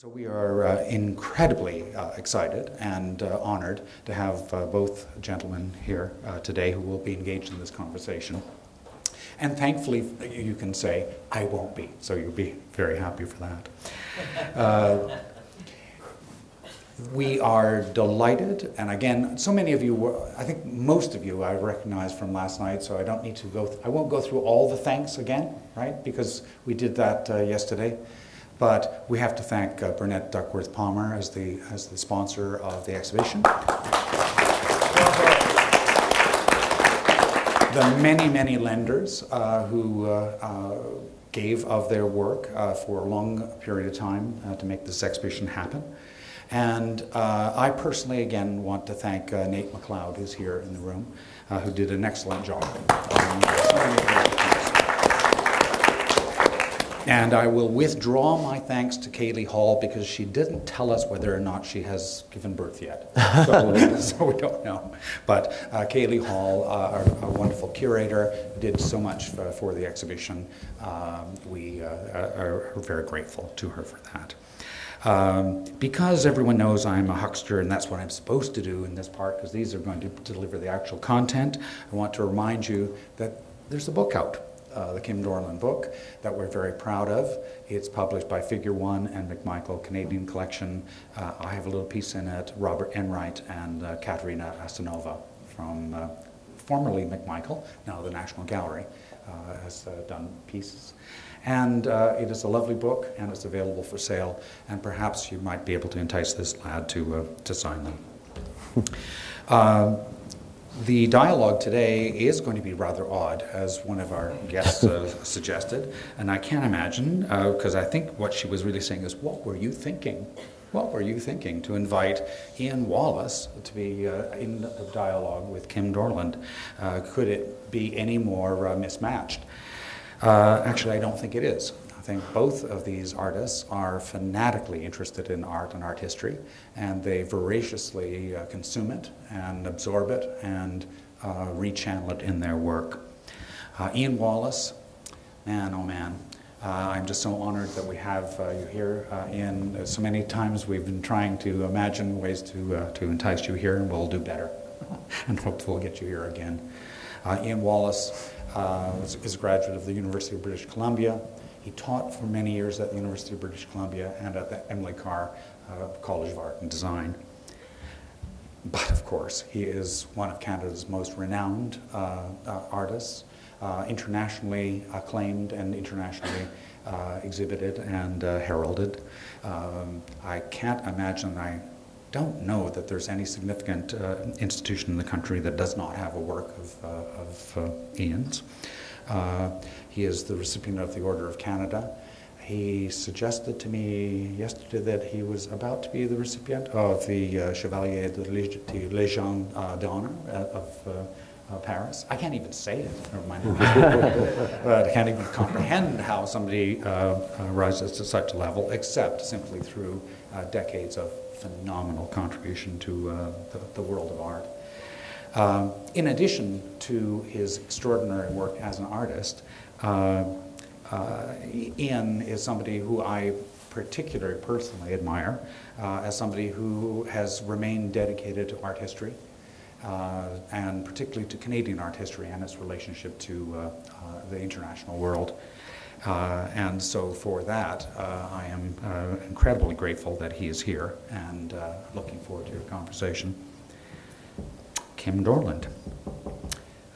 So we are uh, incredibly uh, excited and uh, honored to have uh, both gentlemen here uh, today who will be engaged in this conversation. And thankfully, you can say, I won't be. So you'll be very happy for that. Uh, we are delighted, and again, so many of you, were, I think most of you I recognize from last night, so I don't need to go, I won't go through all the thanks again, right? Because we did that yesterday. But we have to thank uh, Burnett Duckworth Palmer as the, as the sponsor of the exhibition. the many, many lenders uh, who uh, uh gave of their work uh, for a long period of time uh, to make this exhibition happen. And I personally, again, want to thank Nate McLeod, who's here in the room, who did an excellent job. Um, and I will withdraw my thanks to Kaylee Hall because she didn't tell us whether or not she has given birth yet. So, so we don't know. But uh, Kaylee Hall, uh, our, our, wonderful curator, did so much for, for the exhibition. Um, we uh, are, are very grateful to her for that. Um, because everyone knows I'm a huckster and that's what I'm supposed to do in this part, because these are going to deliver the actual content, I want to remind you that there's a book out uh, the Kim Dorland book that we're very proud of. It's published by Figure One and McMichael Canadian Collection. Uh, I have a little piece in it, Robert Enright and uh, Katerina Atanassova from uh, formerly McMichael, now the National Gallery, uh, has uh, done pieces. And it is a lovely book and it's available for sale, and perhaps you might be able to entice this lad to, to sign them. The dialogue today is going to be rather odd, as one of our guests uh, suggested, and I can't imagine, because uh, I think what she was really saying is, What were you thinking? What were you thinking to invite Ian Wallace to be uh, in dialogue with Kim Dorland? Uh, could it be any more uh, mismatched? Uh, actually, I don't think it is think both of these artists are fanatically interested in art and art history, and they voraciously uh, consume it and absorb it and uh, rechannel it in their work. Uh, Ian Wallace, man, oh man, uh, I'm just so honored that we have uh, you here, uh, Ian. So many times we've been trying to imagine ways to, to entice you here, and we'll do better. and hope we'll get you here again. Ian Wallace is a graduate of the University of British Columbia. He taught for many years at the University of British Columbia and at the Emily Carr uh, College of Art and Design. But of course, he is one of Canada's most renowned uh, uh, artists, uh, internationally acclaimed and internationally uh, exhibited and uh, heralded. Um, I can't imagine, I don't know that there's any significant institution in the country that does not have a work of, of Ian's. He is the recipient of the Order of Canada. He suggested to me yesterday that he was about to be the recipient of the uh, Chevalier de Légion uh, d'Honneur uh, of uh, uh, Paris. I can't even say it, never mind. but I can't even comprehend how somebody uh, rises to such a level except simply through decades of phenomenal contribution to the, the, world of art. Um, in addition to his extraordinary work as an artist, Ian is somebody who I particularly personally admire uh, as somebody who has remained dedicated to art history. Uh, and particularly to Canadian art history and its relationship to uh, uh, the international world. and so, for that, I am incredibly grateful that he is here and looking forward to your conversation. Kim Dorland.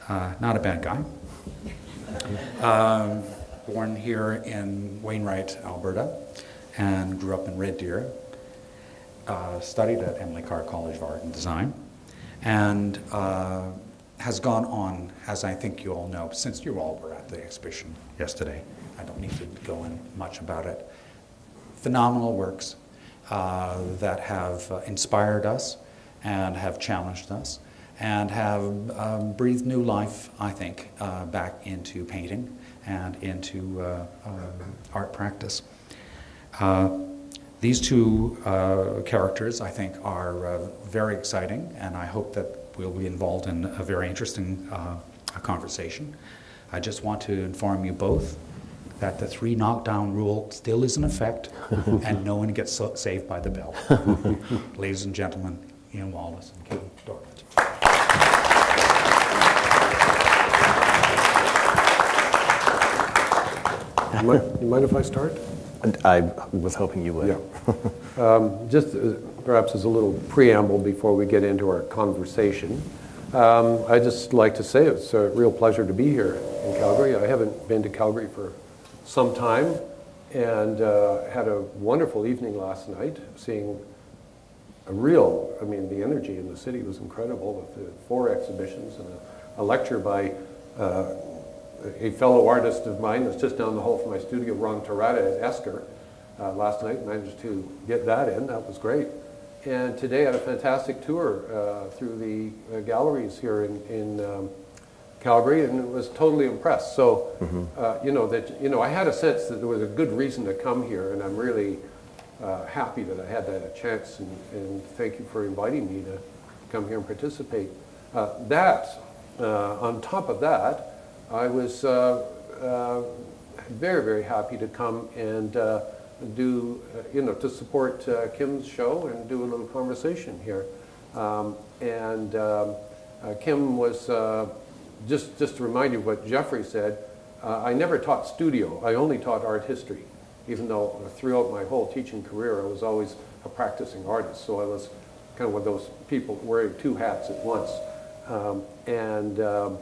not a bad guy. Um, born here in Wainwright, Alberta, and grew up in Red Deer. Uh, studied at Emily Carr College of Art and Design, and uh, has gone on, as I think you all know, since you all were at the exhibition yesterday. I don't need to go in much about it. Phenomenal works uh, that have uh, inspired us and have challenged us and have um, breathed new life, I think, uh, back into painting and into uh, uh, art practice. Uh, these two uh, characters, I think, are uh, very exciting, and I hope that we'll be involved in a very interesting conversation. I just want to inform you both that the three knockdown rule still is in effect and no one gets so- saved by the bell. Ladies and gentlemen, Ian Wallace and Kim You mind, you mind if I start? I was hoping you would. Yeah. Um, just uh, perhaps as a little preamble before we get into our conversation, um, I just like to say it's a real pleasure to be here in Calgary. I haven't been to Calgary for some time and uh, had a wonderful evening last night seeing a real, I mean, the energy in the city was incredible with the four exhibitions and a, a lecture by uh, a fellow artist of mine that's just down the hall from my studio, Ron Terada at Esker. Uh, last night managed to get that in. That was great. And today I had a fantastic tour uh, through the uh, galleries here in, in um, Calgary, and was totally impressed. So, uh, you know that you know I had a sense that there was a good reason to come here, and I'm really uh, happy that I had that a chance. And, and thank you for inviting me to come here and participate. Uh, that, uh, on top of that, I was uh, uh, very very happy to come and uh, do you know to support Kim's show and do a little conversation here. Um, and um, Kim was just just to remind you what Jeffrey said. I never taught studio. I only taught art history, even though throughout my whole teaching career I was always a practicing artist. So I was kind of one of those people wearing two hats at once. Um, and um,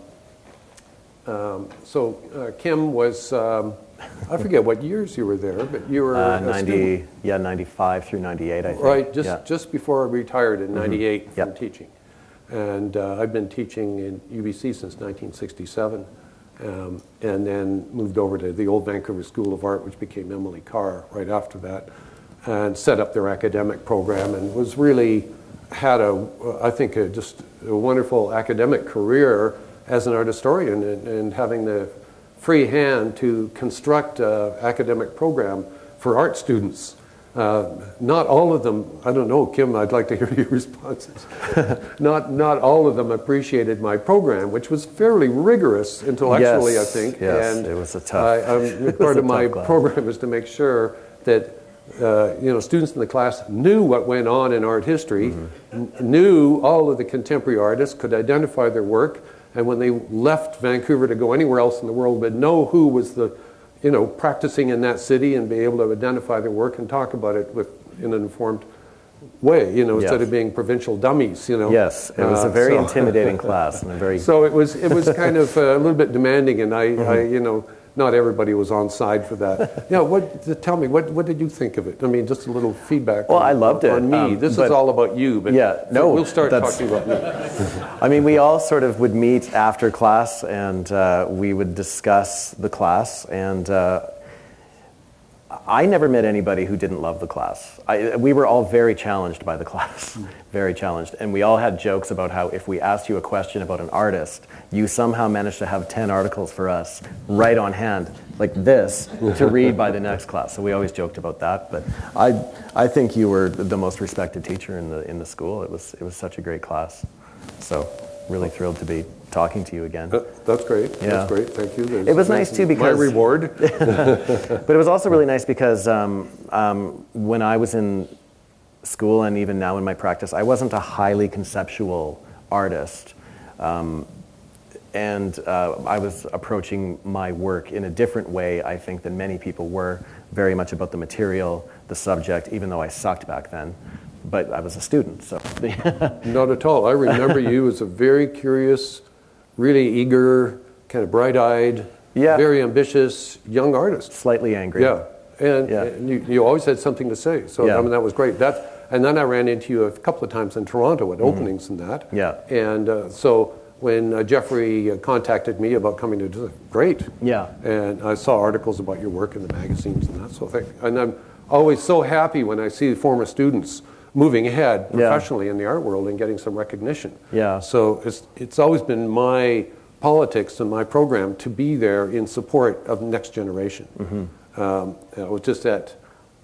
um, so uh, Kim was, um, I forget what years you were there, but you were Uh, 90, student. yeah, 95 through 98, I think. Right, just, Yeah. Mm-hmm. just before I retired in 98 from Yep. teaching. And uh, I've been teaching in UBC since 1967, um, and then moved over to the old Vancouver School of Art, which became Emily Carr right after that, and set up their academic program, and was really had a, I think, a, just a wonderful academic career as an art historian, and, and having the free hand to construct an academic program for art students. Uh, not all of them, I don't know, Kim, I'd like to hear your responses. not, not all of them appreciated my program, which was fairly rigorous intellectually, Yes, I think. yes, and it was a tough- I, um, part of my class. program is to make sure that uh, you know, students in the class knew what went on in art history, Mm-hmm. n- knew all of the contemporary artists, could identify their work, and when they left Vancouver to go anywhere else in the world, would know who was the, you know, practicing in that city and be able to identify their work and talk about it with in an informed way, you know, instead of being provincial dummies, you know. Yes, it was Uh, a very so- intimidating class and a very. so it was, it was kind of uh, a little bit demanding, and I, I, Mm-hmm. you know, not everybody was on side for that. Yeah, what? Tell me, what, what did you think of it? I mean, just a little feedback. Well, on, I loved it, On me, um, this is all about you. But Yeah, no, we'll start talking about me. I mean, we all sort of would meet after class and uh, we would discuss the class. And uh, I never met anybody who didn't love the class. I, we were all very challenged by the class, very challenged. And we all had jokes about how if we asked you a question about an artist, you somehow managed to have 10 articles for us right on hand, like this, to read by the next class. So we always joked about that. But I, I think you were the most respected teacher in the, in the school. It was, it was such a great class. So really thrilled to be talking to you again. That- That's great. Yeah. That's great. Thank you. There's- It was nice, too, because my reward. But it was also really nice because um, um, when I was in school and even now in my practice, I wasn't a highly conceptual artist. Um, and uh, I was approaching my work in a different way, I think, than many people were. Very much about the material, the subject, even though I sucked back then. But I was a student, so. Not at all. I remember you as a very curious, really eager, kind of bright-eyed, Yeah. very ambitious young artist. Slightly angry. Yeah, and, Yeah. and you, you always had something to say. So Yeah. I mean that was great. That and then I ran into you a couple of times in Toronto at openings and that. Mm-hmm. Yeah. And uh, so when uh, Jeffrey uh, contacted me about coming to do it, great. Yeah. And I saw articles about your work in the magazines and that sort of thing. And I'm always so happy when I see former students moving ahead Yeah. professionally in the art world and getting some recognition. Yeah. So it's, it's always been my politics and my program to be there in support of the next generation. Mm-hmm. Um, I was just at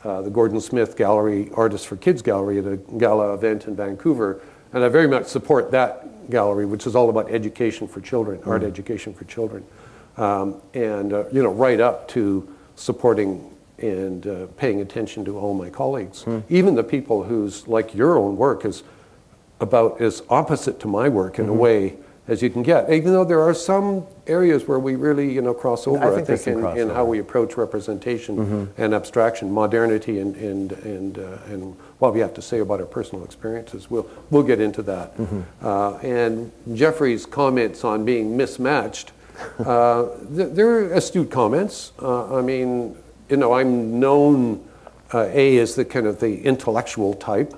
uh, the Gordon Smith Gallery, Artists for Kids Gallery, at a gala event in Vancouver, and I very much support that gallery, which is all about education for children, art Mm-hmm. education for children, um, and uh, you know, right up to supporting and uh, paying attention to all my colleagues, even the people whose, like your own work, is about as opposite to my work in Mm-hmm. a way as you can get. Even though there are some areas where we really, you know, cross over. I think there's some in, in. Mm-hmm. how we approach representation and abstraction, modernity, and and and uh, and what we have to say about our personal experiences. We'll we'll get into that. Mm-hmm. Uh, and Jeffrey's comments on being mismatched, uh, th- they're astute comments. Uh, I mean, you know, I'm known uh, a as the kind of the intellectual type,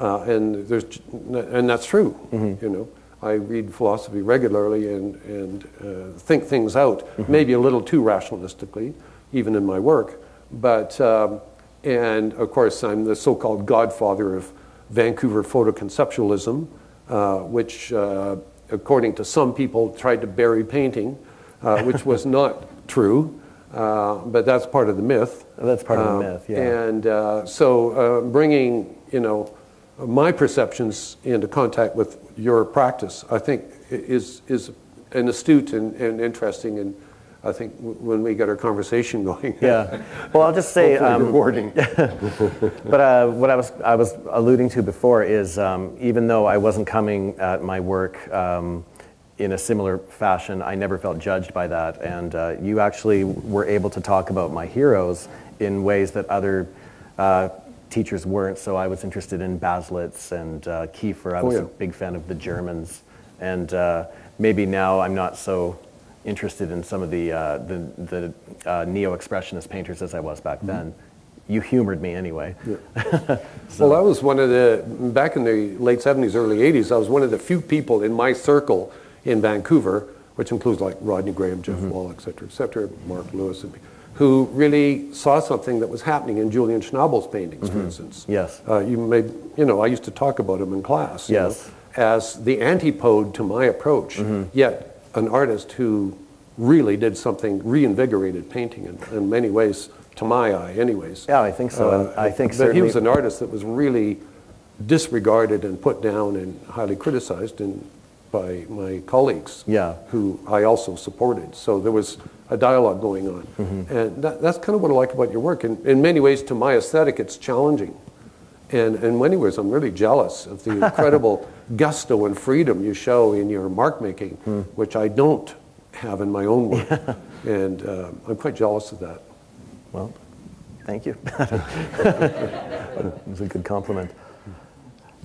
uh, and there's and that's true. You know. I read philosophy regularly and, and uh, think things out, maybe a little too rationalistically, even in my work. But, um, and of course, I'm the so called godfather of Vancouver photoconceptualism, uh, which, uh, according to some people, tried to bury painting, uh, which was not true. Uh, but that's part of the myth. That's part of the Um, myth, yeah. And uh, so uh, bringing, you know, my perceptions into contact with your practice, I think, is, is an astute and, and interesting, and I think w- when we get our conversation going, Yeah. Well, I'll just say, um, rewarding. but uh, what I was I was alluding to before is um, even though I wasn't coming at my work um, in a similar fashion, I never felt judged by that, and uh, you actually were able to talk about my heroes in ways that other. Uh, Teachers weren't, so I was interested in Baselitz and uh, Kiefer. I Oh, was yeah. a big fan of the Germans, and uh, maybe now I'm not so interested in some of the uh, the, the uh, neo-expressionist painters as I was back then. You humored me anyway. Well, I was one of the, back in the late 70s, early 80s, I was one of the few people in my circle in Vancouver, which includes like Rodney Graham, Jeff mm-hmm. Wall, et cetera, et cetera, Mark Lewis, and, who really saw something that was happening in Julian Schnabel's paintings, for mm-hmm. instance. Yes. Uh, you made, you know, I used to talk about him in class. you know, Yes. as the antipode to my approach, mm-hmm. yet an artist who really did something, reinvigorated painting in, in many ways, to my eye, anyways. Yeah, I think so, and I think but he was an artist that was really disregarded and put down and highly criticized in, by my colleagues, Yeah. who I also supported. So there was a dialogue going on, Mm-hmm. and that, that's kind of what I like about your work. In, in many ways, to my aesthetic, it's challenging. And in many ways, I'm really jealous of the incredible gusto and freedom you show in your mark making, Hmm. which I don't have in my own work. and uh, I'm quite jealous of that. Well, thank you. it was a good compliment.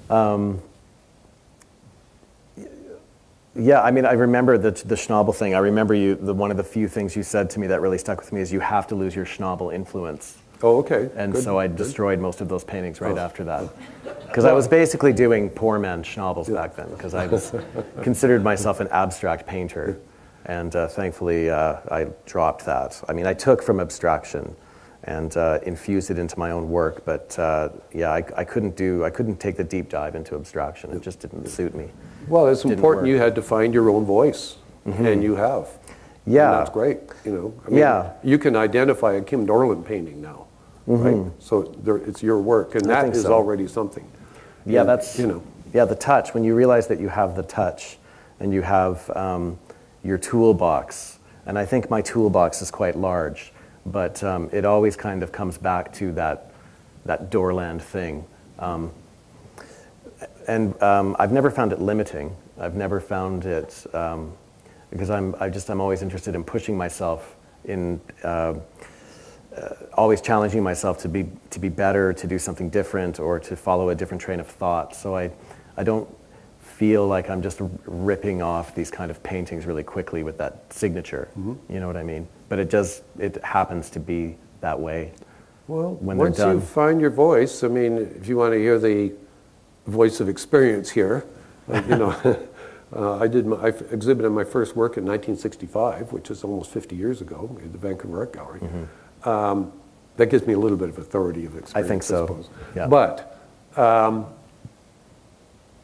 Um, yeah, I mean, I remember the, the Schnabel thing. I remember you. The, one of the few things you said to me that really stuck with me is you have to lose your Schnabel influence. Oh, okay. And Good, so I good. destroyed most of those paintings right Oh. after that. Because I was basically doing poor man Schnabels back then, because I was considered myself an abstract painter. And uh, thankfully, uh, I dropped that. I mean, I took from abstraction and uh, infused it into my own work, but uh, yeah, I, I couldn't do, I couldn't take the deep dive into abstraction. It just didn't suit me. Well, it's Didn't important work. Mm-hmm. you had to find your own voice, and you have. Yeah. And that's great. You know, I mean, Yeah. You can identify a Kim Dorland painting now, right? So there, it's your work, and Mm-hmm. I that is so. already something. Yeah, And, that's you know. Yeah, the touch. When you realize that you have the touch, and you have um, your toolbox, and I think my toolbox is quite large, but um, it always kind of comes back to that that Dorland thing. Um, and um, I've never found it limiting. I've never found it um, because I'm I just I'm always interested in pushing myself in. Uh, always challenging myself to be to be better, to do something different, or to follow a different train of thought. So I, I don't feel like I'm just ripping off these kind of paintings really quickly with that signature. You know what I mean? But it does. It happens to be that way. Well, when once you find your voice, I mean, if you want to hear the voice of experience here, you know, uh, I did my, I exhibited my first work in 1965, which is almost 50 years ago, at the Vancouver Art Gallery. Um, that gives me a little bit of authority of experience, I think so. suppose. Yeah. But, um,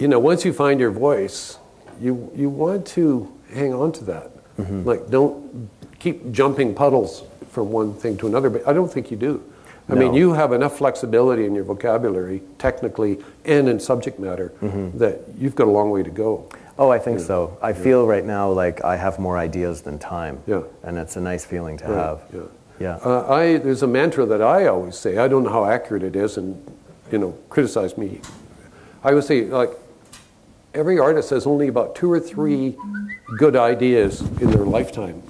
you know, once you find your voice, you, you want to hang on to that. Mm-hmm. Like, don't keep jumping puddles from one thing to another, but I don't think you do. I mean, you have enough flexibility in your vocabulary, technically and in subject matter, Mm-hmm. that you've got a long way to go. Oh, I think so. I feel right now like I have more ideas than time. Yeah. And it's a nice feeling to Right, have. yeah, Yeah. Uh, I, there's a mantra that I always say. I don't know how accurate it is, and you know, criticize me. I would say like every artist has only about two or three good ideas in their lifetime.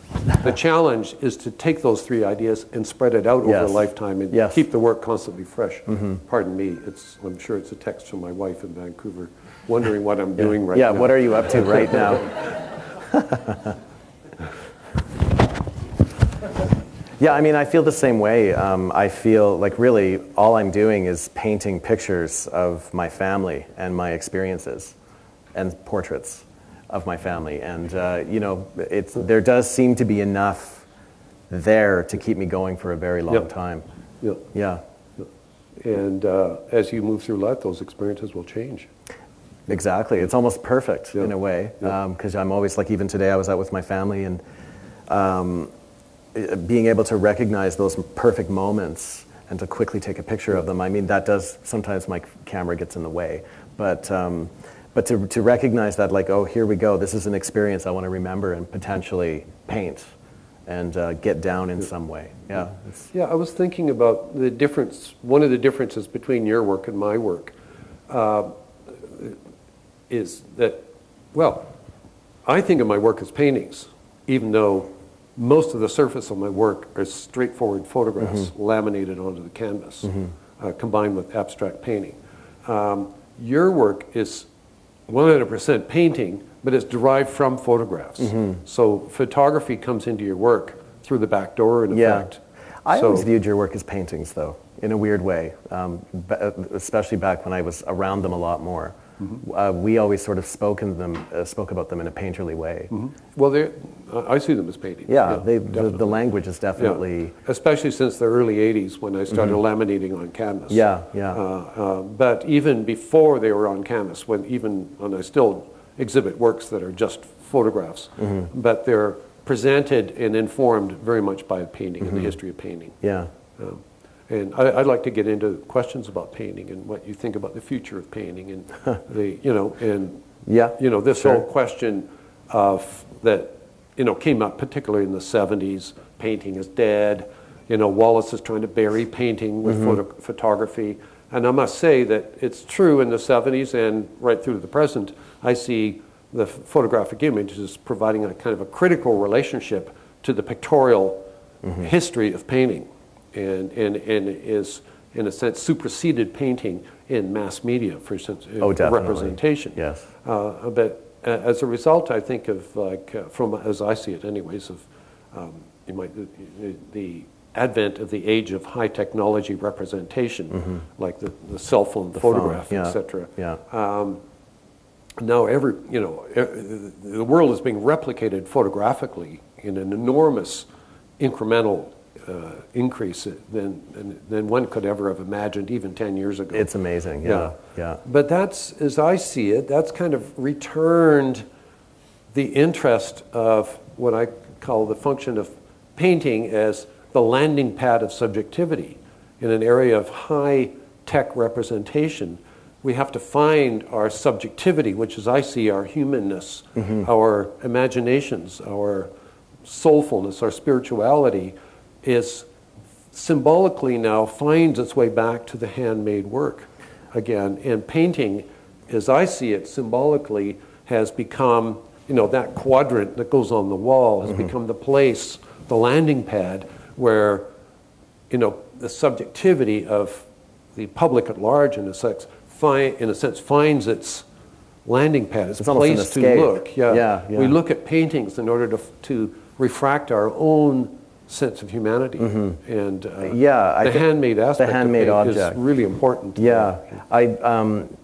The challenge is to take those three ideas and spread it out over a lifetime and Yes. keep the work constantly fresh. Pardon me. It's, I'm sure it's a text from my wife in Vancouver, wondering what I'm doing right yeah, now. Yeah, what are you up to right now? yeah, I mean, I feel the same way. Um, I feel like really all I'm doing is painting pictures of my family and my experiences and portraits of my family. And, uh, you know, it's, there does seem to be enough there to keep me going for a very long Yep. time. Yeah. Yeah, And uh, as you move through life, those experiences will change. exactly. It's almost perfect in a way because I'm always like, even today, I was out with my family and um, being able to recognize those perfect moments and to quickly take a picture of them. I mean, that does sometimes my camera gets in the way, but um, but to to recognize that, like, oh, here we go. This is an experience I want to remember and potentially paint and uh, get down in some way. Yeah, Yeah, I was thinking about the difference, one of the differences between your work and my work uh, is that, well, I think of my work as paintings, even though most of the surface of my work are straightforward photographs laminated onto the canvas, uh, combined with abstract painting. Um, your work is 100% painting, but it's derived from photographs. So photography comes into your work through the back door, in yeah. effect. I So- always viewed your work as paintings, though, in a weird way, um, especially back when I was around them a lot more. Mm-hmm. Uh, we always sort of spoke, in them, uh, spoke about them in a painterly way. Well, they're- I see them as paintings. Yeah, they, the, the language is Yeah. definitely. Especially since the early 80s when I started laminating on canvas. Yeah, yeah. Uh, uh, but even before they were on canvas, when even when I still exhibit works that are just photographs, Mm-hmm. but they're presented and informed very much by painting and the history of painting. Yeah. Um, and I, I'd like to get into questions about painting and what you think about the future of painting and the, you know, and Yeah, you know, this sure. whole question of that, you know, came up particularly in the 70s. Painting is dead. You know, Wallace is trying to bury painting with Mm-hmm. photo- photography. And I must say that it's true in the 70s and right through to the present. I see the photographic image as providing a kind of a critical relationship to the pictorial Mm-hmm. history of painting and, and, and is, in a sense, superseded painting in mass media, for instance, uh, Oh, representation. Yes. Uh, but uh, as a result, I think of like uh, from as I see it, anyways, of um, you might the, the advent of the age of high technology representation, like the, the cell phone Mm-hmm. The phone, photograph, yeah, etc. yeah. Um, now every you know the world is being replicated photographically in an enormous incremental uh, increase than, than one could ever have imagined even 10 years ago. It's amazing. Yeah. Yeah. But that's, as I see it, that's kind of returned the interest of what I call the function of painting as the landing pad of subjectivity. In an area of high tech representation, we have to find our subjectivity, which, as I see, our humanness, our imaginations, our soulfulness, our spirituality, is symbolically now finds its way back to the handmade work again. And painting, as I see it symbolically, has become, you know, that quadrant that goes on the wall has mm-hmm. become the place, the landing pad, where, you know, the subjectivity of the public at large, in a sense, fi- in a sense finds its landing pad, its It's almost place to look. Yeah. Yeah, yeah. We look at paintings in order to, to refract our own sense of humanity. And uh, Mm-hmm. Yeah, I the handmade the handmade object. is really important. Yeah, I. Um,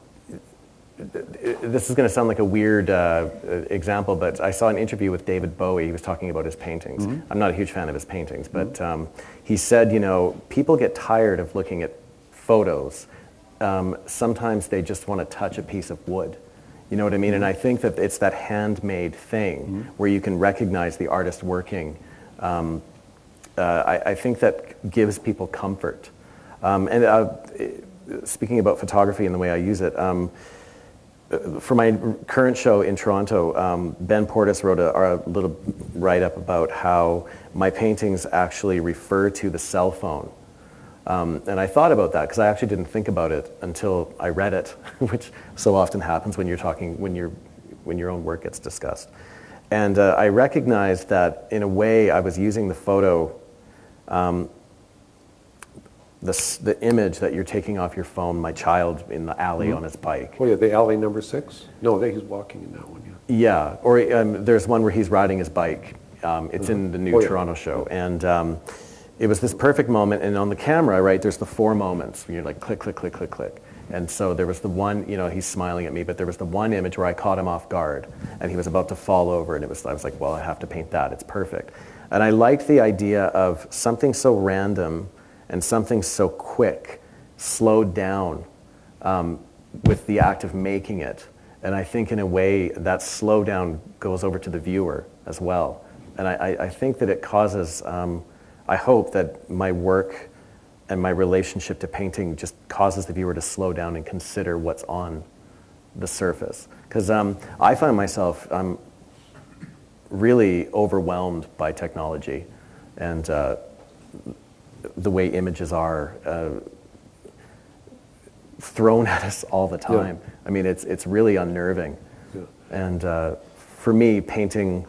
this is going to sound like a weird uh, example, but I saw an interview with David Bowie. He was talking about his paintings. I'm not a huge fan of his paintings, but um, he said, you know, people get tired of looking at photos. Um, sometimes they just want to touch a piece of wood. You know what I mean? And I think that it's that handmade thing where you can recognize the artist working. Um, uh, I, I think that gives people comfort. Um, and uh, speaking about photography and the way I use it, um, for my current show in Toronto, um, Ben Portis wrote a, a little write up about how my paintings actually refer to the cell phone. Um, and I thought about that because I actually didn't think about it until I read it, which so often happens when you're talking, when, you're, when your own work gets discussed. And uh, I recognized that in a way I was using the photo, um, the, the image that you're taking off your phone, my child in the alley on his bike. Oh, yeah, the alley number six? No, he's walking in that one, yeah. Yeah, or um, there's one where he's riding his bike. Um, it's in the new Oh, yeah. Toronto show, and um, it was this perfect moment. And on the camera, right, there's the four moments. When you're like click, click, click, click, click. And so there was the one, you know, he's smiling at me, but there was the one image where I caught him off guard, and he was about to fall over, and it was I was like, well, I have to paint that. It's perfect. And I liked the idea of something so random and something so quick, slowed down um, with the act of making it. And I think, in a way, that slowdown goes over to the viewer as well. And I, I, I think that it causes, um, I hope that my work and my relationship to painting just causes the viewer to slow down and consider what's on the surface. Because um, I find myself um, really overwhelmed by technology and uh, the way images are uh, thrown at us all the time. I mean, it's, it's really unnerving. Yeah. And uh, for me, painting,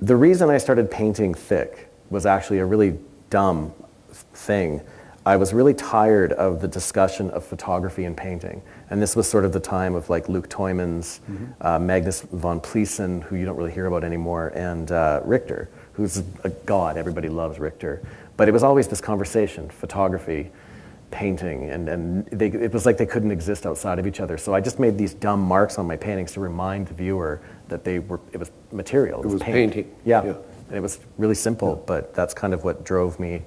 the reason I started painting thick was actually a really dumb thing. I was really tired of the discussion of photography and painting. And this was sort of the time of like Luc Tuymans, uh, Magnus von Plessen, who you don't really hear about anymore, and uh, Richter, who's a god. Everybody loves Richter. But it was always this conversation photography, painting, and, and they, it was like they couldn't exist outside of each other. So I just made these dumb marks on my paintings to remind the viewer that they were, it was material. It, It was paint. painting, Yeah. yeah. And it was really simple, but that's kind of what drove me.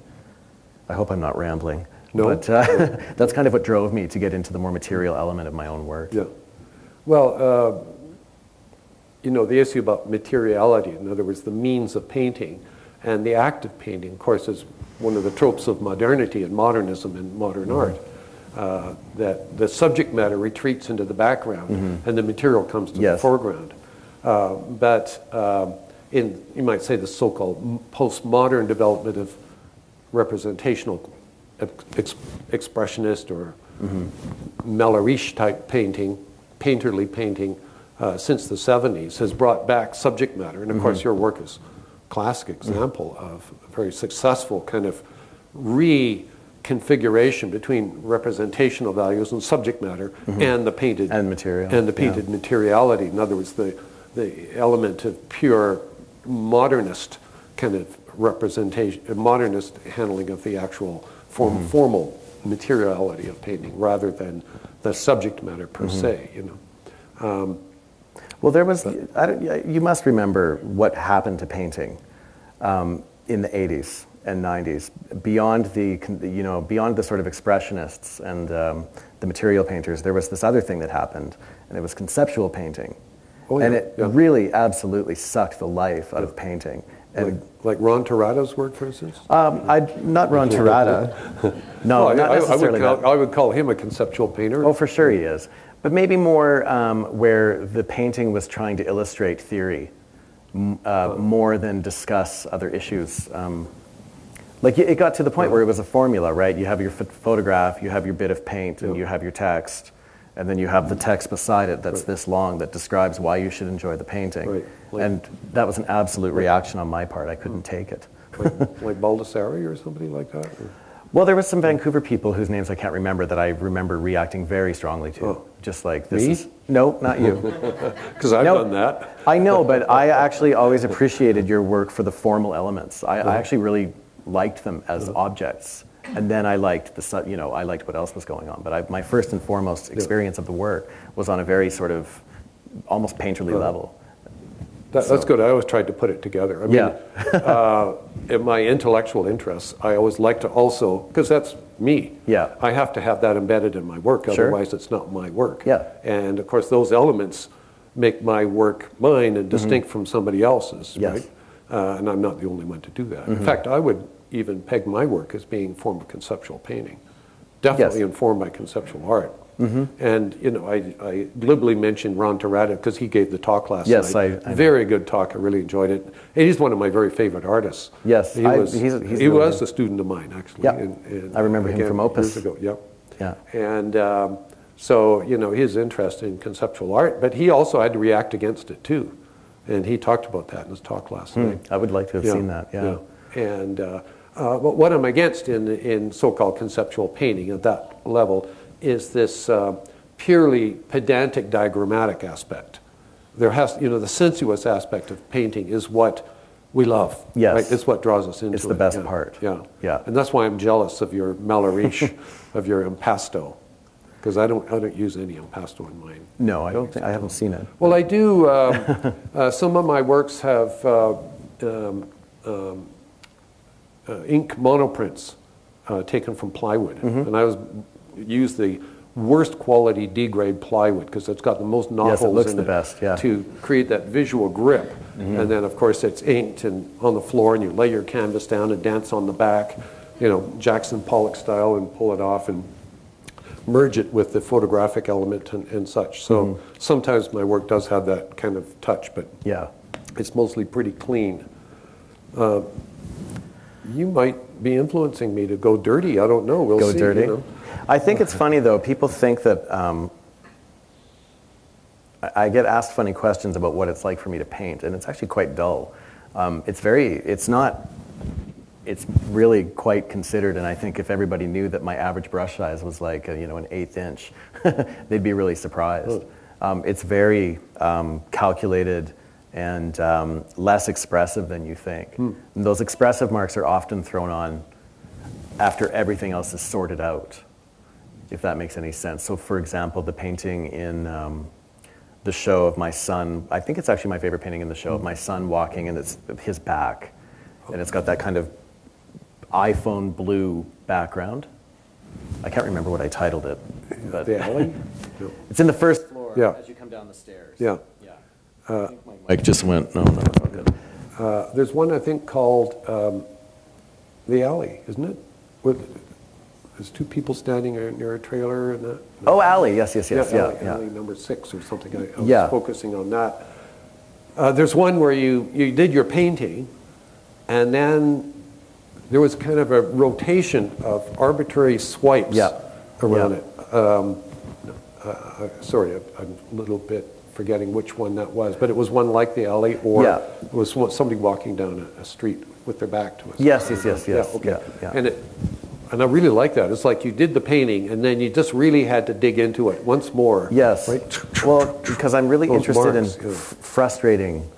I hope I'm not rambling. No. But uh, that's kind of what drove me to get into the more material element of my own work. Yeah. Well, uh, you know, the issue about materiality, in other words, the means of painting and the act of painting, of course, is one of the tropes of modernity and modernism and modern art. Uh, that the subject matter retreats into the background and the material comes to the foreground. Uh, but um, in, you might say, the so called postmodern development of representational ex- expressionist or Malerisch type painting, painterly painting, uh, since the 70s has brought back subject matter. And of course, mm-hmm. your work is a classic mm-hmm. example of a very successful kind of reconfiguration between representational values and subject matter mm-hmm. and the painted And material, and the yeah. painted materiality. In other words, the, the element of pure modernist kind of representation, modernist handling of the actual form, Mm-hmm. formal materiality of painting rather than the subject matter per Mm-hmm. se. You know, Well, there was, I don't, you must remember what happened to painting um, in the 80s and 90s, beyond the, you know, beyond the sort of expressionists and um, the material painters, there was this other thing that happened, and it was conceptual painting. Oh, and it yeah. really absolutely sucked the life out of painting. Like, And like Ron Terada's work, for instance. um, I, not Ron Terada. No, Well, I- not I, I, would call. I would call him a conceptual painter. Oh, for sure he is. But maybe more um, where the painting was trying to illustrate theory uh, more than discuss other issues. Um, like it got to the point where it was a formula, right? You have your ph- photograph, you have your bit of paint, and you have your text, and then you have the text beside it that's this long that describes why you should enjoy the painting. Right. Like- and that was an absolute reaction on my part. I couldn't take it. like, like Baldessari or somebody like that. or- Well, there were some Vancouver people whose names I can't remember that I remember reacting very strongly to. Oh. Just like this Me? is no, not you. Because I've No. done that. I know, but I actually always appreciated your work for the formal elements. I, I actually really liked them as uh-huh. objects, and then I liked the you know I liked what else was going on. But I, my first and foremost experience of the work was on a very sort of almost painterly level. That, that's good. I always tried to put it together. I mean, Yeah. uh, in my intellectual interests, I always like to also, because that's me. Yeah. I have to have that embedded in my work, Sure. otherwise it's not my work. Yeah. And of course, those elements make my work mine and distinct from somebody else's, Mm-hmm. Yes. right? Uh, and I'm not the only one to do that. In fact, I would even peg my work as being a form of conceptual painting, definitely Yes. informed by conceptual art. Mm-hmm. And you know, I, I glibly mentioned Ron Terada because he gave the talk last Yes, night. I- I know. very good talk. I really enjoyed it. And he's one of my very favorite artists. Yes, he I- was. he's- he's he was a student of mine actually. Yep. and- and I remember him from Opus. years ago. Yep. Yeah. And um, so, you know, his interest in conceptual art, but he also had to react against it too. And he talked about that in his talk last night. I would like to have seen that. Yeah. And uh, uh, but what I'm against in, in so-called conceptual painting at that level is this uh, purely pedantic diagrammatic aspect. There has, you know, the sensuous aspect of painting is what we love. Yes. right? It's what draws us into It's it. the best yeah. part. Yeah. Yeah. And that's why I'm jealous of your Malerisch, of your impasto, because I don't, I don't use any impasto in mine. No, I don't think I haven't seen it. Well, I do. Um, uh, some of my works have uh, um, um, uh, ink monoprints uh, taken from plywood, Mm-hmm. and I was use the worst quality D grade plywood because it's got the most knot Yes, it looks in the it best, yeah. Mm-hmm. to create that visual grip. And then, of course, it's inked and on the floor, and you lay your canvas down and dance on the back, you know, Jackson Pollock style, and pull it off and merge it with the photographic element and, and such. So Mm-hmm. sometimes my work does have that kind of touch, but Yeah. it's mostly pretty clean. Uh, you might be influencing me to go dirty. I don't know. We'll Go see. dirty. You know? I think it's funny though. People think that um, I get asked funny questions about what it's like for me to paint, and it's actually quite dull. Um, it's very. It's not. It's really quite considered, and I think if everybody knew that my average brush size was like a, you know an eighth inch, they'd be really surprised. Um, it's very um, calculated and um, less expressive than you think. And those expressive marks are often thrown on after everything else is sorted out, if that makes any sense. So, for example, the painting in um, the show of my son, I think it's actually my favorite painting in the show of my son walking, and it's his back, and it's got that kind of iPhone blue background. I can't remember what I titled it, but The alley? It's in the first floor Yeah. as you come down the stairs. Yeah. Yeah. I think my mic just went. No, no, it's all good. Uh, there's one I think called um, the alley, isn't it? With, there's two people standing near a trailer and that. Oh, alley. Yes, yes, yes. Yeah, alley, yeah. alley number six or something. I, I was Yeah. focusing on that. Uh, there's one where you, you did your painting, and then there was kind of a rotation of arbitrary swipes Yeah. around Yeah. it. Um, uh, uh, sorry, I'm a little bit forgetting which one that was, but it was one like the alley, or Yeah. it was somebody walking down a, a street with their back to us. Yes, yes, yes, yes. Yeah, okay. Yeah, yeah. And it, and I really like that. It's like you did the painting, and then you just really had to dig into it once more. Yes. Right? Well, because I'm really Those interested marks, in frustrating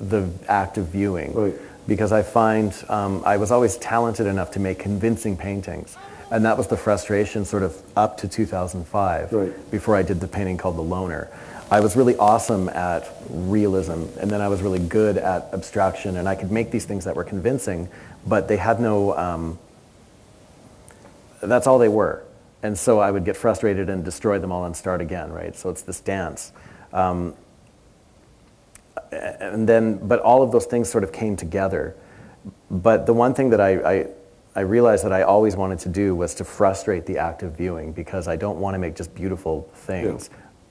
the act of viewing. Right. Because I find um, I was always talented enough to make convincing paintings. And that was the frustration sort of up to 2005 Right. before I did the painting called The Loner. I was really awesome at realism, and then I was really good at abstraction, and I could make these things that were convincing, but they had no. Um, that's all they were. And so I would get frustrated and destroy them all and start again, right? So it's this dance. Um, and then, but all of those things sort of came together. But the one thing that I, I, I realized that I always wanted to do was to frustrate the act of viewing because I don't want to make just beautiful things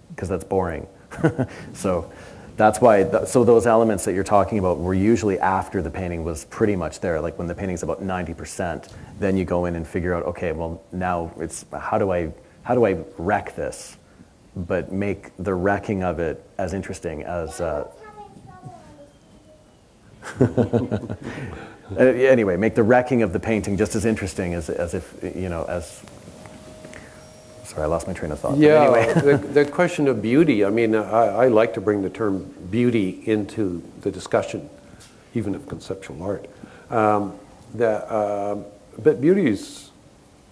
because that's boring. so that's why, th- so those elements that you're talking about were usually after the painting was pretty much there. Like when the painting's about 90%, then you go in and figure out, okay, well now it's, how do I, how do I wreck this? But make the wrecking of it as interesting as, uh, Uh, anyway, make the wrecking of the painting just as interesting as, as if, you know, as. Sorry, I lost my train of thought. Yeah, Anyway. the, the question of beauty, I mean, I, I like to bring the term beauty into the discussion, even of conceptual art. Um, that, um, but beauty is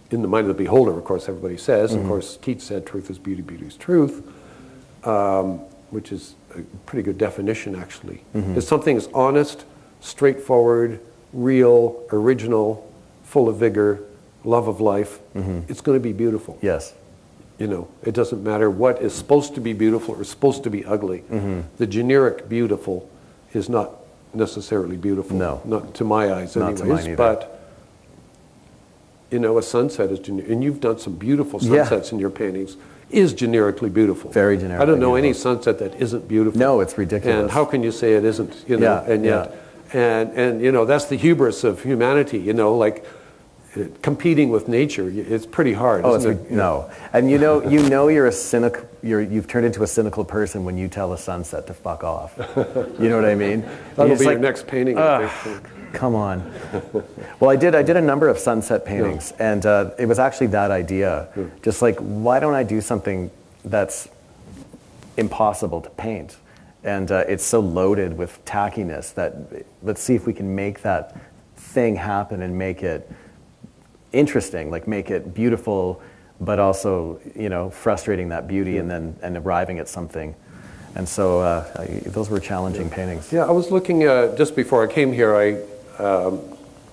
in the mind of the beholder, of course, everybody says. Of course, Keats said, truth is beauty, beauty is truth, um, which is a pretty good definition, actually. If something is honest, straightforward, real, original, full of vigor, love of life, mm-hmm. it's going to be beautiful. Yes. You know, it doesn't matter what is supposed to be beautiful or supposed to be ugly. Mm-hmm. The generic beautiful is not necessarily beautiful. No. Not to my eyes, Not anyways. but you know, a sunset is, gene- and you've done some beautiful Yeah. sunsets in your paintings, is generically beautiful. Very generic. I don't know any sunset that isn't beautiful. No, it's ridiculous. And how can you say it isn't? You know, Yeah, and yet, and and you know, that's the hubris of humanity. You know, like competing with nature. It's pretty hard. Oh, it's isn't re- it? no, and you know, you know, you're a cynic. You're, you've turned into a cynical person when you tell a sunset to fuck off. You know what I mean? That'll be just your like, next painting. Come on. Well, I did. I did a number of sunset paintings, and uh, it was actually that idea. Just like, why don't I do something that's impossible to paint, and uh, it's so loaded with tackiness that let's see if we can make that thing happen and make it interesting, like make it beautiful, but also you know frustrating that beauty, and then and arriving at something. And so uh, I, those were challenging paintings. Yeah, I was looking uh, just before I came here. I um,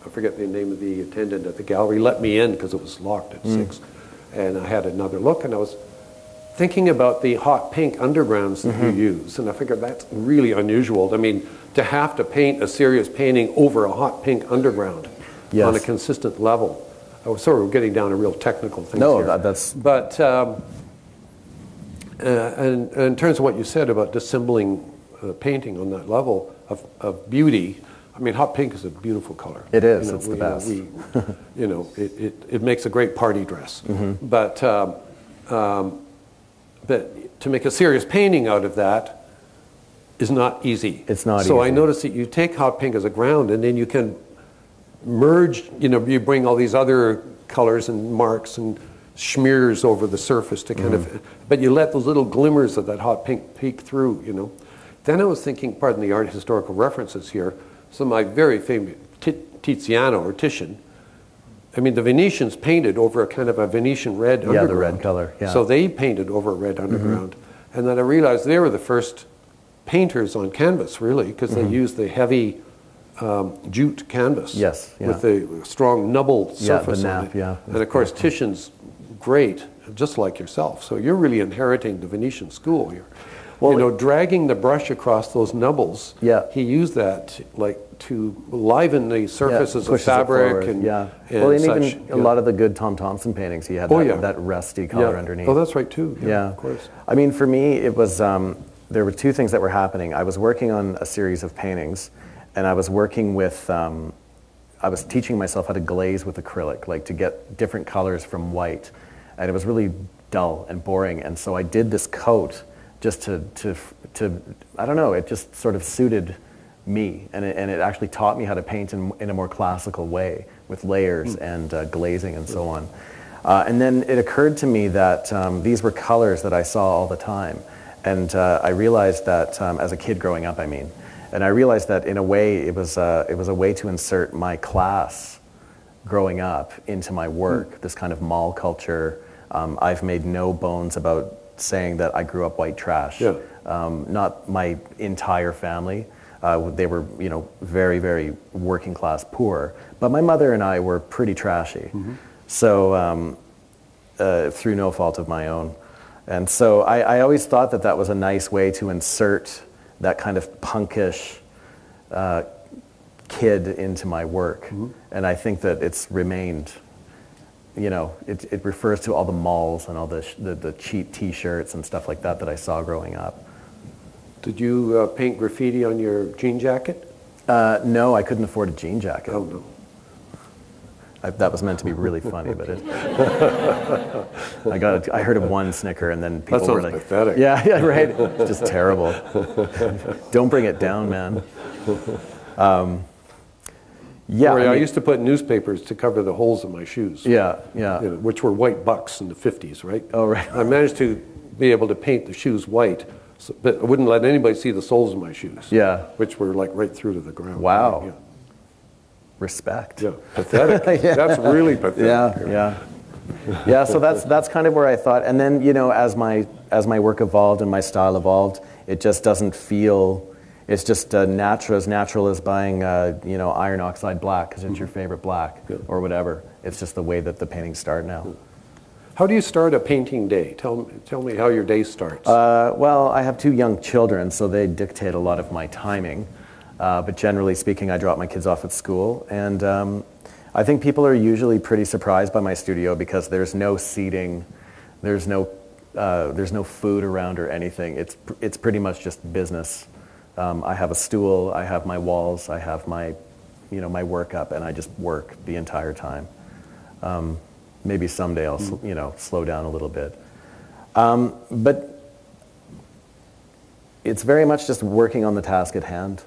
I forget the name of the attendant at the gallery. Let me in because it was locked at six, and I had another look, and I was thinking about the hot pink undergrounds that you use, and I figured that's really unusual. I mean, to have to paint a serious painting over a hot pink underground Yes. on a consistent level. I was sort of getting down to real technical things No, here. that- that's- But um, uh, and, and in terms of what you said about dissembling uh, painting on that level of, of beauty, I mean, hot pink is a beautiful color. It is. You know, It's the we- know, best. we- you know, it, it, it makes a great party dress. Mm-hmm. But, um, um, but to make a serious painting out of that is not easy. It's not easy. so I easy. noticed that you take hot pink as a ground and then you can merge, you know, you bring all these other colors and marks and smears over the surface to kind Mm-hmm. of, but you let those little glimmers of that hot pink peek through, you know. Then I was thinking, pardon the art historical references here, some of my very famous Ti- Tiziano or Titian. I mean, the Venetians painted over a kind of a Venetian red Yeah, the red color, yeah. Mm-hmm. So they painted over a red underground. And then I realized they were the first painters on canvas, really, because they used the heavy um, jute canvas Mm-hmm. Yes, yeah. with the strong nubble Yeah, the surface nap, yeah. And of course, Titian's great, just like yourself. So you're really inheriting the Venetian school here. Well, you know, dragging the brush across those nubbles. Yeah. He used that like to liven the surfaces of fabric and yeah. and well, and such. even a lot of the good Tom Thomson paintings, he had Oh, that, yeah. that rusty color yeah. underneath. Oh, that's right too. Yeah, yeah, of course. I mean, for me, it was um, there were two things that were happening. I was working on a series of paintings, and I was working with. Um, I was teaching myself how to glaze with acrylic, like to get different colors from white, and it was really dull and boring. And so I did this coat just to to to I don't know. It just sort of suited me, and it, and it actually taught me how to paint in, in a more classical way with layers and uh, glazing and so on. Uh, and then it occurred to me that um, these were colors that I saw all the time. And uh, I realized that, um, as a kid growing up, I mean, and I realized that in a way it was, uh, it was a way to insert my class growing up into my work, this kind of mall culture. Um, I've made no bones about saying that I grew up white trash. Yeah. Um, not my entire family. Uh, they were, you know, very, very working class poor. But my mother and I were pretty trashy. So, um, uh, through no fault of my own. And so I, I always thought that that was a nice way to insert that kind of punkish uh, kid into my work. And I think that it's remained, you know, it, it refers to all the malls and all the, sh- the, the cheap t shirts and stuff like that that I saw growing up. Did you uh, paint graffiti on your jean jacket? Uh, no, I couldn't afford a jean jacket. Oh no. I, that was meant to be really funny, but it. I got. A, I heard of one snicker, and then people were like, pathetic. "Yeah, yeah, right. Just terrible. Don't bring it down, man." Um, yeah, I I, used to put newspapers to cover the holes in my shoes. yeah, yeah. you know, which were white bucks in the 50s, right? Oh, right. I managed to be able to paint the shoes white, so, but I wouldn't let anybody see the soles of my shoes. Yeah. Which were like right through to the ground. Wow. Yeah. Respect. Yeah. Pathetic. Yeah. That's really pathetic. Yeah, yeah, yeah. So that's that's kind of where I thought, and then you know, as my as my work evolved and my style evolved, it just doesn't feel. It's just uh, natural as natural as buying, uh, you know, iron oxide black because it's your favorite black Yeah. or whatever. It's just the way that the paintings start now. How do you start a painting day? Tell, me- tell me how your day starts. Uh, well, I have two young children, so they dictate a lot of my timing. Uh, but generally speaking, I drop my kids off at school, and um, I think people are usually pretty surprised by my studio because there's no seating, there's no, uh, there's no food around or anything. It's, it's pretty much just business. Um, I have a stool, I have my walls, I have my, you know, my work up, and I just work the entire time. Um, maybe someday I'll, sl- you know, slow down a little bit. Um, but it's very much just working on the task at hand.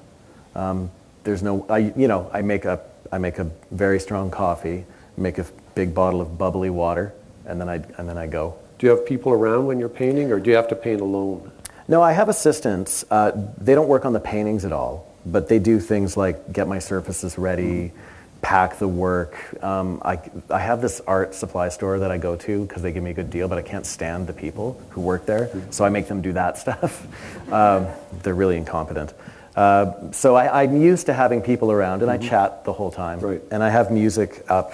Um, there's no, I, you know, I make a, I make a very strong coffee, make a big bottle of bubbly water, and then I, and then I go. Do you have people around when you're painting, or do you have to paint alone? No, I have assistants. Uh, they don't work on the paintings at all, but they do things like get my surfaces ready, pack the work. Um, I, I have this art supply store that I go to because they give me a good deal, but I can't stand the people who work there, so I make them do that stuff. um, they're really incompetent. Uh, so I, I'm used to having people around, and I chat the whole time. Right. And I have music up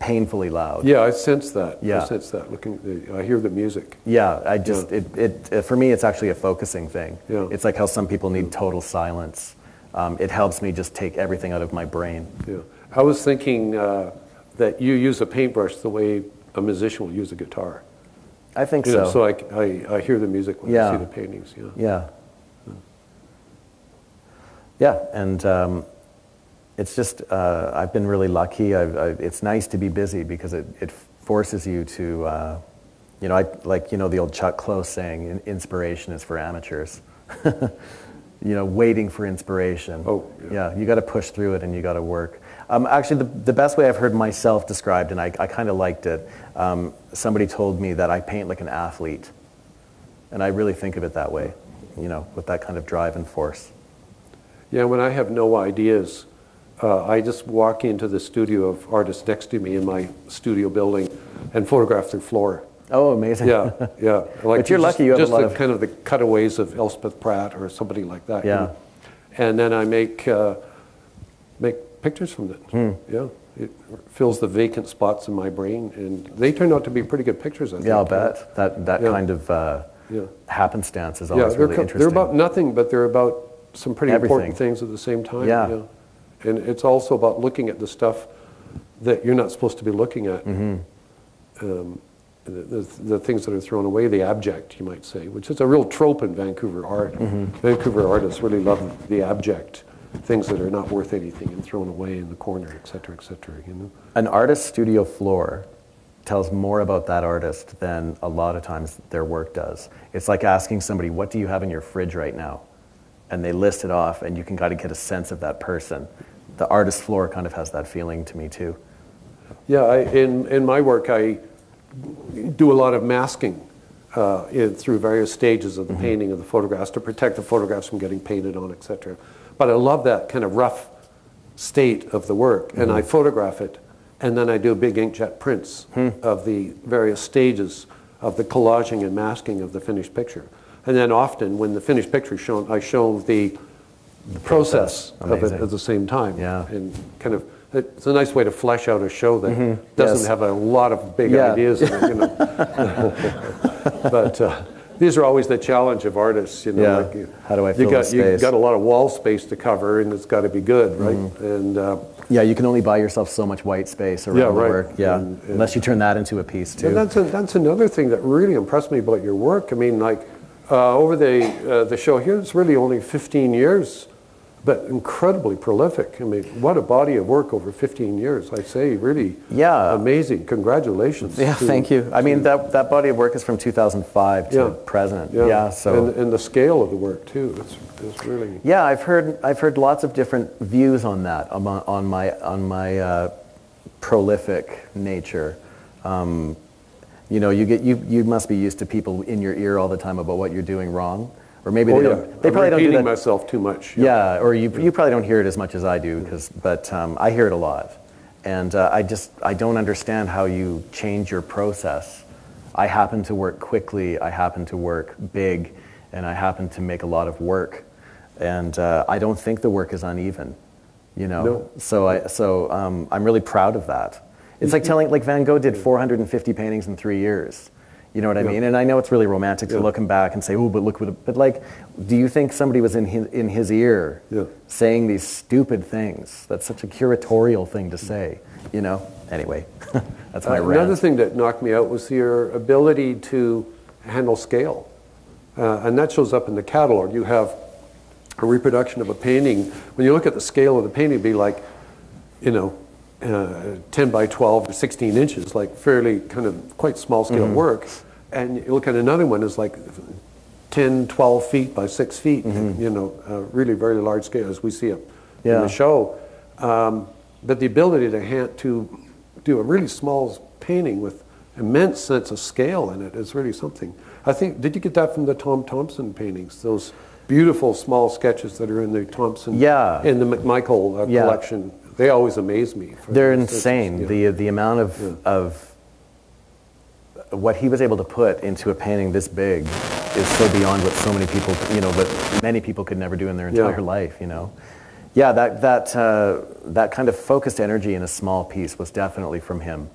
painfully loud. Yeah, I sense that. Yeah. I sense that. Looking, I hear the music. Yeah, I just Yeah. It, it for me it's actually a focusing thing. Yeah. It's like how some people need total silence. Um, it helps me just take everything out of my brain. Yeah. I was thinking uh, that you use a paintbrush the way a musician will use a guitar. I think You know, so. so I, I, I hear the music when I see the paintings. Yeah. yeah. Yeah, and um, it's just uh, I've been really lucky. I've, I, it's nice to be busy because it, it forces you to, uh, you know, I, like you know the old Chuck Close saying, "Inspiration is for amateurs." you know, waiting for inspiration. Oh, yeah. yeah you got to push through it and you got to work. Um, actually, the, the best way I've heard myself described, and I, I kind of liked it, um, somebody told me that I paint like an athlete. And I really think of it that way, you know, with that kind of drive and force. Yeah, when I have no ideas, uh, I just walk into the studio of artists next to me in my studio building and photograph their floor. Oh, amazing. Yeah, yeah. Like But you're just- lucky you have a just lot the, of- kind of the cutaways of Elspeth Pratt or somebody like that. you Yeah. know. And then I make uh, make pictures from it. Hmm. Yeah, it fills the vacant spots in my brain, and they turn out to be pretty good pictures. I think. yeah, I'll bet. That, that Yeah. kind of uh, Yeah. happenstance is Yeah, always they're, really interesting. they're about nothing, but they're about some pretty important things at the same time. Yeah. And it's also about looking at the stuff that you're not supposed to be looking at. Mm-hmm. Um, the, the, the things that are thrown away, the abject, you might say, which is a real trope in Vancouver art. Mm-hmm. Vancouver artists really love the abject, things that are not worth anything and thrown away in the corner, et cetera, et cetera. You know? An artist's studio floor tells more about that artist than a lot of times their work does. It's like asking somebody, What do you have in your fridge right now? And they list it off, and you can kind of get a sense of that person. The artist's floor kind of has that feeling to me, too. Yeah, I, in, in my work, I do a lot of masking uh, in, through various stages of the mm-hmm. painting of the photographs to protect the photographs from getting painted on, etc. But I love that kind of rough state of the work, and mm-hmm. I photograph it, and then I do big inkjet prints hmm. of the various stages of the collaging and masking of the finished picture. And then often, when the finished picture is shown, I show the, process of it at the same time. Yeah. And kind of, it's a nice way to flesh out a show that doesn't Yes. have a lot of big Yeah. ideas it, you know. but uh, these are always the challenge of artists, you know. Yeah. Like you, How do I you fill got, the You space? got a lot of wall space to cover, and it's got to be good, right? Mm-hmm. And uh, Yeah, you can only buy yourself so much white space around Yeah, the work. Yeah, And- and- unless you turn that into a piece, too. And that's, a, that's another thing that really impressed me about your work. I mean, like, uh, over the, uh, the show here, it's really only 15 years, but incredibly prolific. I mean, what a body of work over 15 years. I say, really Yeah. amazing. Congratulations. Yeah, to- thank you. I mean, that, that body of work is from 2005 to Yeah. present. Yeah, Yeah, so. And, and the scale of the work, too. It's, it's really. Yeah, I've heard I've heard lots of different views on that on my on my, on my uh, prolific nature. Um, you know, you get you you must be used to people in your ear all the time about what you're doing wrong, or maybe oh, they yeah. don't. They I'm probably don't do repeating that. myself too much. Yeah, or you you probably don't hear it as much as I do, because but um, I hear it a lot, and uh, I just I don't understand how you change your process. I happen to work quickly. I happen to work big, and I happen to make a lot of work, and uh, I don't think the work is uneven. You know, No. so I so um, I'm really proud of that. It's like telling like Van Gogh did 450 paintings in three years. You know what I Yeah. mean? And I know it's really romantic to Yeah. him back and say, "Oh, but look what." But like, do you think somebody was in his, in his ear Yeah. saying these stupid things? That's such a curatorial thing to say. You know. Anyway, that's my Uh, rant. Another thing that knocked me out was your ability to handle scale. Uh, and that shows up in the catalog. You have a reproduction of a painting. When you look at the scale of the painting, it'd be like, you know, uh, 10 by 12 or 16 inches, like fairly kind of quite small scale Mm-hmm. work. And you look at another one, is like 10, 12 feet by 6 feet, you know, uh, really very large scale as we see it in Mm-hmm. The show. Um, but the ability to, hand, to do a really small painting with immense sense of scale in it is really something. I think, did you get that from the Tom Thomson paintings? Those beautiful small sketches that are in the Thomson, Yeah. in the McMichael uh, Yeah. collection. They always amaze me. for They're insane. The the amount of Yeah. of what he was able to put into a painting this big is so beyond what so many people, you know, what many people could never do in their Yeah. entire life. You know, yeah, that that uh, that kind of focused energy in a small piece was definitely from him,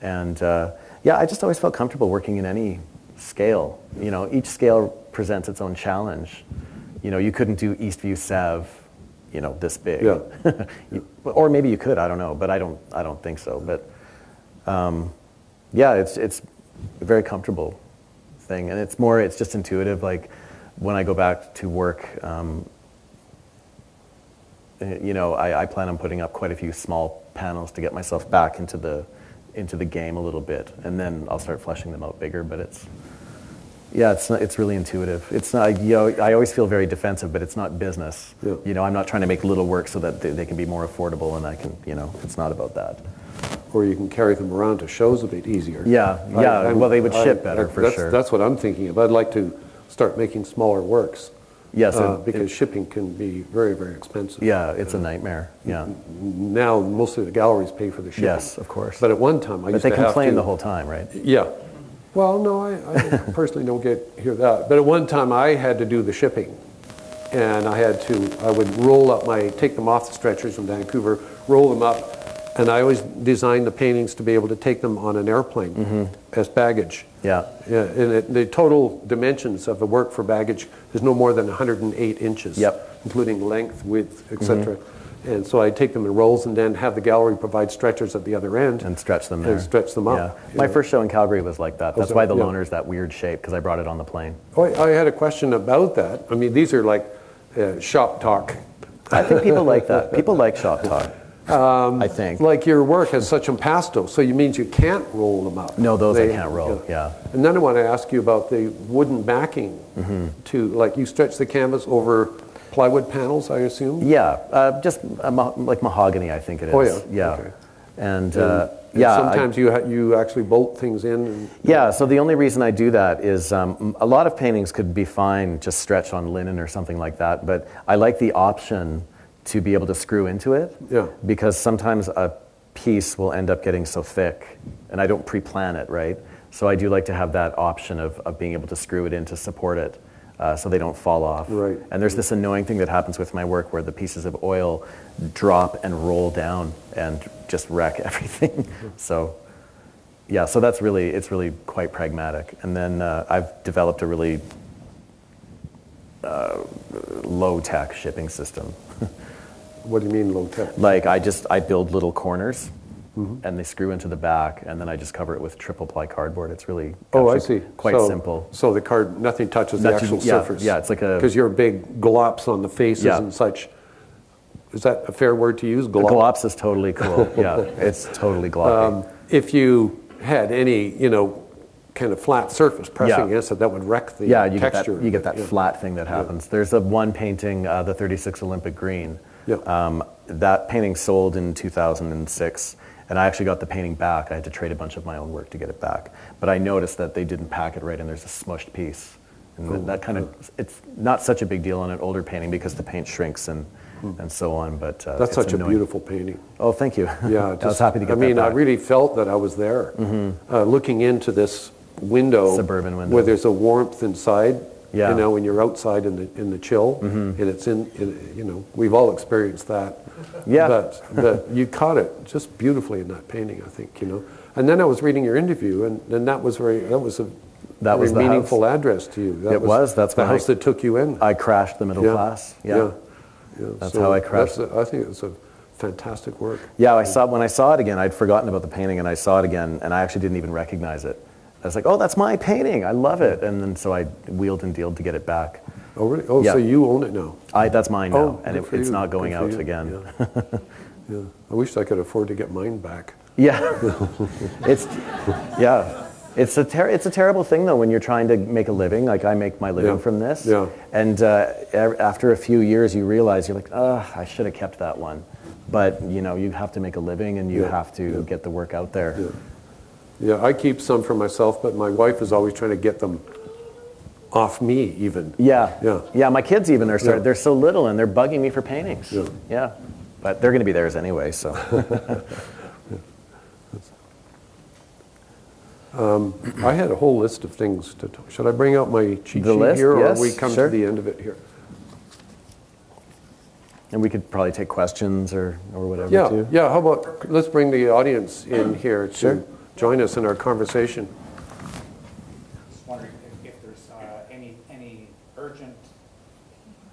and uh, yeah, I just always felt comfortable working in any scale. You know, each scale presents its own challenge. You know, you couldn't do Eastview Sev, you know, this big. Yeah. Or maybe you could. I don't know, but I don't. I don't think so. But um, yeah, it's it's a very comfortable thing, and it's more. It's just intuitive. Like when I go back to work, um, eh, you know, I, I plan on putting up quite a few small panels to get myself back into the into the game a little bit, and then I'll start fleshing them out bigger. But it's yeah, it's not, it's really intuitive. It's not, you know, I always feel very defensive, but it's not business. Yeah. You know, I'm not trying to make little work so that they, they can be more affordable, and I can, you know, it's not about that. or you can carry them around to shows a bit easier. Yeah, yeah, I'm- well, they would ship better, for that's, sure. That's what I'm thinking of. I'd like to start making smaller works. Yes, uh, it- because it- shipping can be very, very expensive. Yeah, it's a nightmare. Yeah, Now, most of the galleries pay for the shipping. Yes, of course. But at one time, I but used they to have complain to. the whole time, right? Yeah. Well, no, I, I personally don't get hear that. But at one time, I had to do the shipping, and I had to. I would roll up my take them off the stretchers from Vancouver, roll them up, and I always designed the paintings to be able to take them on an airplane as baggage. Mm-hmm. Yeah. Yeah, and it, the total dimensions of the work for baggage is no more than 108 inches. Yep. Mm-hmm. Including length, width, etc. And so I take them in rolls and then have the gallery provide stretchers at the other end. And stretch them And there. stretch them up, Yeah. My know. first show in Calgary was like that. That's it? why the Yeah. loaner's that weird shape because I brought it on the plane. Oh, I I had a question about that. I mean, these are like uh, shop talk. I think people like that. People like shop talk. I think. Like your work has such impasto, so you means you can't roll them up. No, those I can't roll, yeah. And then I want to ask you about the wooden backing Mm-hmm. to, like you stretch the canvas over plywood panels, I assume? Yeah, uh, just ma- like mahogany, I think it is. Oh, yeah, Yeah. okay. And, And- uh, and yeah. I- Sometimes you, ha- you actually bolt things in and. Yeah, so the only reason I do that is um, a lot of paintings could be fine just stretched on linen or something like that, but I like the option to be able to screw into it. Yeah. Because sometimes a piece will end up getting so thick, and I don't pre plan it, right? So I do like to have that option of, of being able to screw it in to support it. Uh, so they don't fall off. Right. And there's this annoying thing that happens with my work where the pieces of oil drop and roll down and just wreck everything. so yeah, so that's really it's really quite pragmatic. And then uh, I've developed a really uh, low tech shipping system. What do you mean low tech? like I just I build little corners. Mm-hmm. And they screw into the back, and then I just cover it with triple ply cardboard. It's really Oh, I see. quite So- simple. So the card, nothing touches the actual yeah, surface? yeah, it's like a- Because you're a big glops on the faces Yeah. and such. Is that a fair word to use? The glops is totally cool. yeah, it's totally gloppy. Um, If you had any, you know, kind of flat surface pressing Yeah. against it, that would wreck the yeah, you get texture. that you get that Yeah. flat thing that happens. There's a one painting, uh, the 36 Olympic Green. Yeah. Um, that painting sold in 2006, and I actually got the painting back. I had to trade a bunch of my own work to get it back, but I noticed that they didn't pack it right, and there's a smushed piece. And that- that kind of it's not such a big deal on an older painting because the paint shrinks and and so on. But uh, Hmm. That's such a beautiful painting. Oh, thank you. Yeah, I was just- happy to get I mean, that I. Mm-hmm. really felt that I was there, uh, looking into this window, Suburban window. where there's a warmth inside. Yeah. Mm-hmm. You know, when you're outside in the in the chill, and it's in, in, you know, we've all experienced that. Yeah. But but you caught it just beautifully in that painting. I think you know. And then I was reading your interview, and, and that was very that was a That very was meaningful address to you. That It was, that's the when I- house that took you in. I crashed the middle yeah. class. yeah, Yeah. yeah. That's how I crashed. a- I think it's a fantastic work. Yeah, I saw when I saw it again. I'd forgotten about the painting, and I saw it again, and I actually didn't even recognize it. I was like, "Oh, that's my painting! I love it!" And then so I wheeled and dealed to get it back. Oh, really? Oh, Yeah. so you own it now? I, that's mine now, Oh, and it, it's you. not going out you. again. Yeah. yeah. I wish I could afford to get mine back. Yeah, it's yeah, it's a ter- it's a terrible thing though when you're trying to make a living. Like I make my living Yeah. from this, Yeah. and uh, after a few years, you realize you're like, oh, I should have kept that one. But you know, you have to make a living, and you Yeah. have to Yeah. get the work out there. Yeah. I keep some for myself, but my wife is always trying to get them off me, even. Yeah. Yeah. Yeah, my kids even are Yeah. they're so little and they're bugging me for paintings. Yeah. Yeah. But they're going to be theirs anyway, so. Um, I had a whole list of things to talk. Should I bring out my cheat The sheet list? here, Yes, or we come sure. to the end of it here? and we could probably take questions or, or whatever Yeah, too. yeah. How about let's bring the audience in here to Sure. Join us in our conversation. Just wondering if, if there's uh, any, any urgent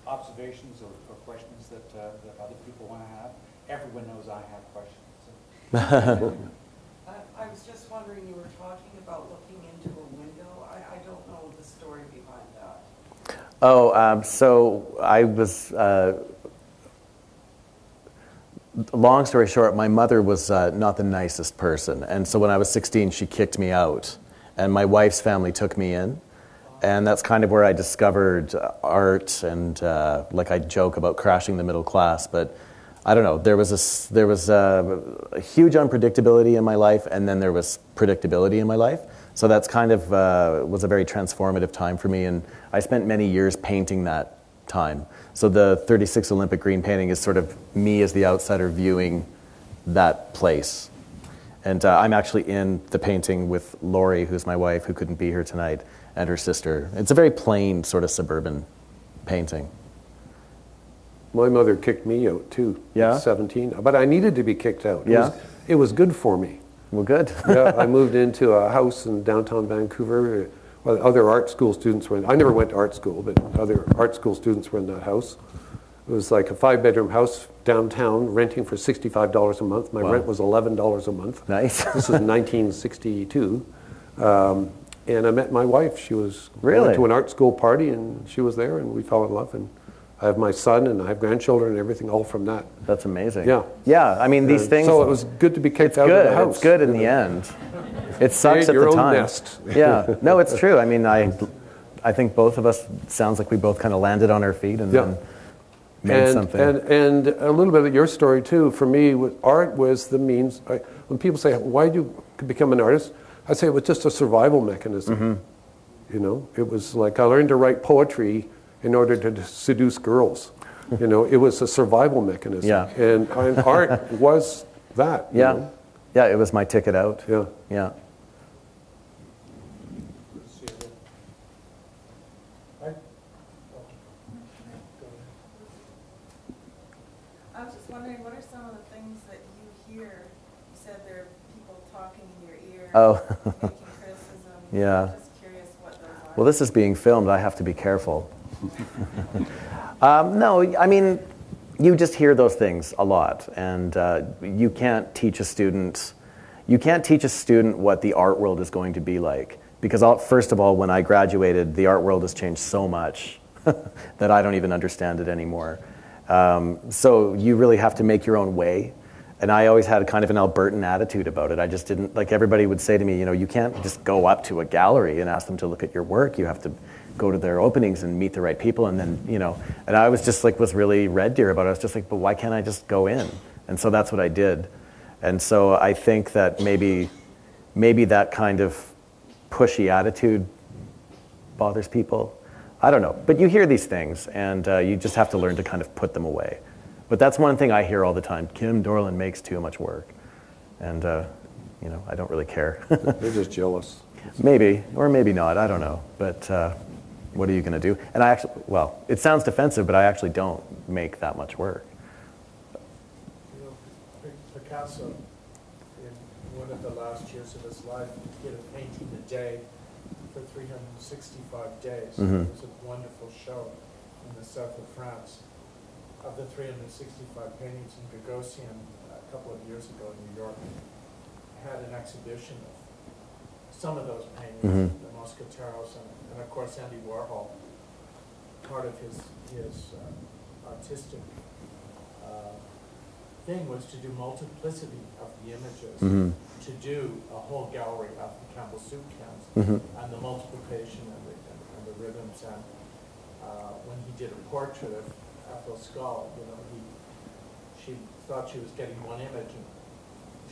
observations or, or questions that, uh, that other people want to have. Everyone knows I have questions. so. I I was just wondering, you were talking about looking into a window. I, I don't know the story behind that. Oh, um, so I was. Uh, long story short, my mother was uh, not the nicest person, and so when I was 16, she kicked me out, and my wife's family took me in, and that's kind of where I discovered uh, art and uh, like I joke about crashing the middle class, but. I don't know. There was a, there was a, a huge unpredictability in my life, and then there was predictability in my life. So that's kind of uh, was a very transformative time for me, and I spent many years painting that time. So the 36 Olympic green painting is sort of me as the outsider viewing that place. And uh, I'm actually in the painting with Lori, who's my wife, who couldn't be here tonight, and her sister. It's a very plain, sort of suburban painting. My mother kicked me out too. Yeah? At 17, but I needed to be kicked out. It Yeah? was, it was good for me. Well, good. yeah, I moved into a house in downtown Vancouver. Well, other art school students were in. I never went to art school, but other art school students were in that house. It was like a five-bedroom house downtown, renting for sixty-five dollars a month. My Wow. rent was eleven dollars a month. Nice. this is 1962, um, and I met my wife. She was Really? went to an art school party, and she was there, and we fell in love. And I have my son, and I have grandchildren, and everything, all from that. That's amazing. Yeah. Yeah. I mean, these And things. So it was good to be kicked out good. of the house. It's good in the end. It sucks at the time. nest. yeah. No, it's true. I mean, I, I think both of us sounds like we both kind of landed on our feet and Yeah. then made and, something. And, and a little bit of your story too. For me, art was the means. I, when people say, "Why do you become an artist?" I say it was just a survival mechanism. Mm-hmm. You know, it was like I learned to write poetry in order to seduce girls. you know, it was a survival mechanism. Yeah. And, and art was that. you yeah. know? Yeah. It was my ticket out. Yeah. Yeah. I was just wondering, what are some of the things that you hear? You said there are people talking in your ear. Oh. Making criticism. Yeah. I'm just curious what those are. Well, this is being filmed. I have to be careful. um, no, I mean, you just hear those things a lot, and uh, you can't teach a student. You can't teach a student what the art world is going to be like because, I'll, first of all, when I graduated, the art world has changed so much that I don't even understand it anymore. Um, so you really have to make your own way. And I always had kind of an Albertan attitude about it. I just didn't, like everybody would say to me, you know, you can't just go up to a gallery and ask them to look at your work. You have to go to their openings and meet the right people. And then, you know, and I was just like, was really Red Deer about it. I was just like, but why can't I just go in? And so that's what I did. And so I think that maybe, maybe that kind of pushy attitude bothers people. I don't know. But you hear these things, and uh, you just have to learn to kind of put them away. But that's one thing I hear all the time. Kim Dorland makes too much work. And, uh, you know, I don't really care. They're just jealous. maybe, or maybe not. I don't know. But uh, what are you going to do? And I actually, well, it sounds defensive, but I actually don't make that much work. You know, Picasso, in one of the last years of his life, did a painting a day for 365 days. Mhm. It was a wonderful show in the south of France. Of the 365 paintings in Gagosian a couple of years ago in New York, had an exhibition of some of those paintings, Mhm. the Mosqueteros, and, and of course Andy Warhol. Part of his, his uh, artistic uh, thing was to do multiplicity of the images, Mhm. to do a whole gallery of the Campbell soup cans, Mhm. and the multiplication and the, and, and the rhythms. And uh, when he did a portrait of Ethel Scull, you know, he she thought she was getting one image, and